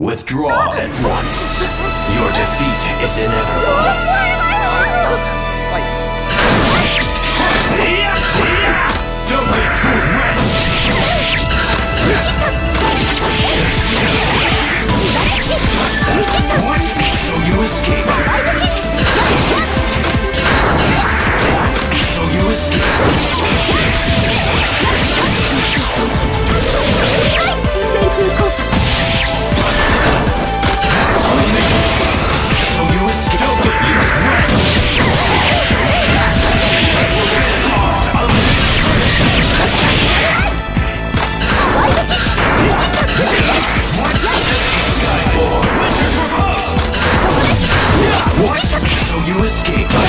Withdraw at once. Your defeat is inevitable. Don't for fooled. What? So you escape. So you escape. escape.